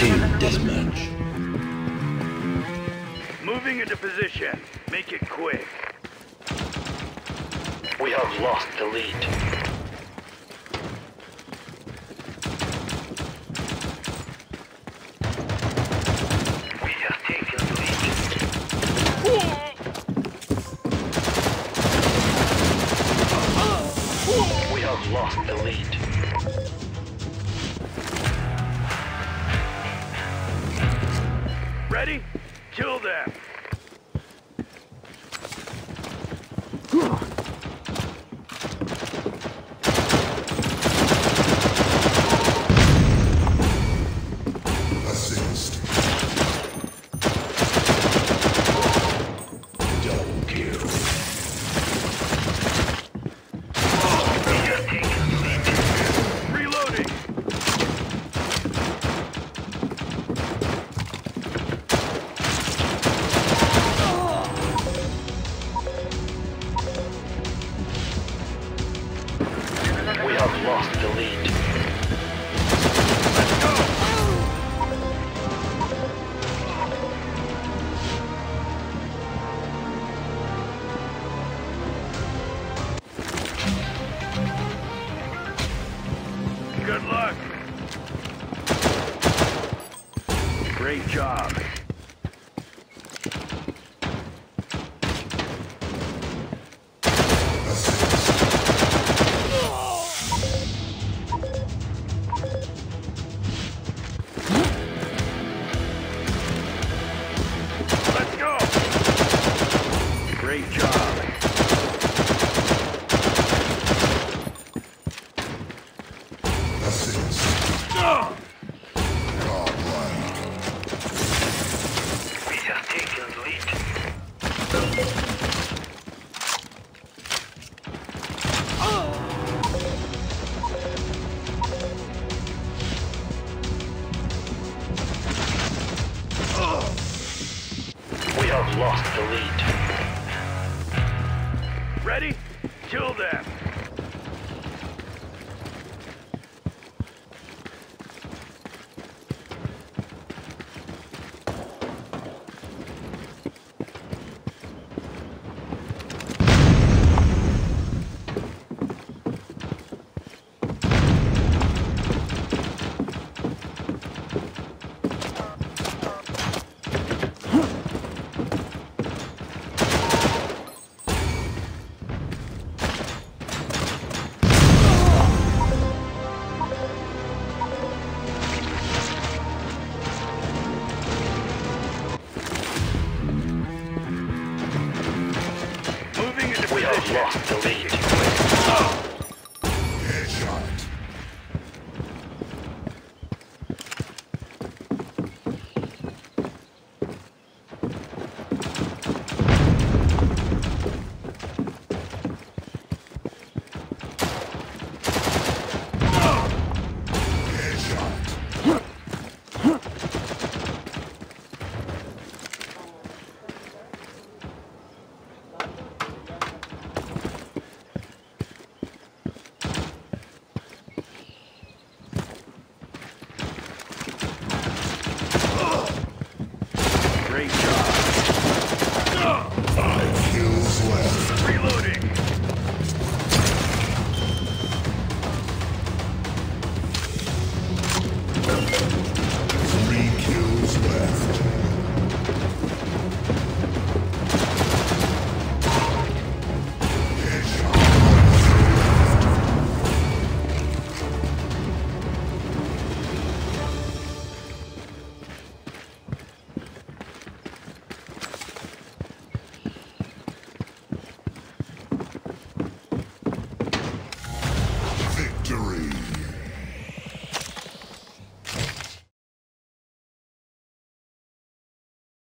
Team deathmatch. Moving into position. Make it quick. We have lost the lead. We have taken the lead. We have lost Ready? Kill them. The lead. Good luck. Great job. Lost the lead. ready? Kill them. Lock, the lead. Great job. Five kills left. Reloading.